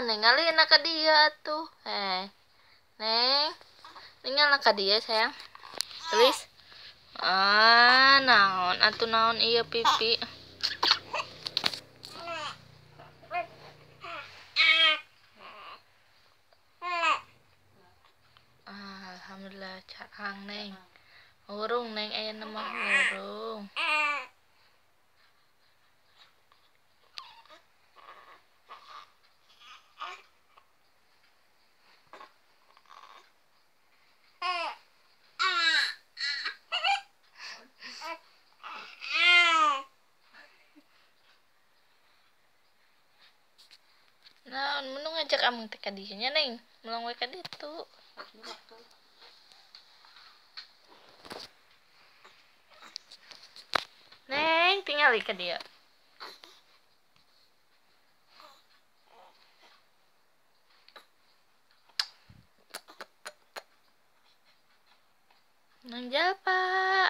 Ninggalin ke dia tuh. Eh. Neng. Ninggalin ke dia, sayang. Tulis. Ah, naon atuh naon iya pipi. Alhamdulillah caang neng. Urung neng aya Nah, menu ngajak amang teh ka dieu nya neng. Mulang we ka ditu. Neng, tinggal ke dia. Nang Jalpa.